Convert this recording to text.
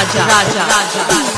राजा राजा